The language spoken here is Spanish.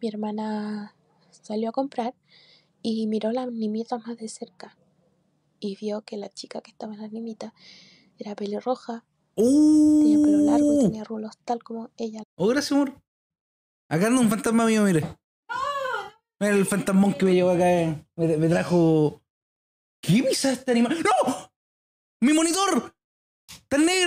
mi hermana salió a comprar y miró las nimitas más de cerca. Y vio que la chica que estaba en las nimitas era pelirroja, tenía pelo largo y ¡Uh! tenía rulos tal como ella. Oh, gracias, amor. Acá anda un fantasma mío, mire. Mira el fantasmón que me llevó acá. Eh. Me, me trajo. ¿Qué misa este animal? ¡No! ¡Mi monitor! ¡Está negro!